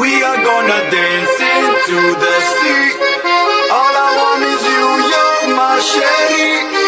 We are gonna dance into the sea. All I want is you, you're my sherry.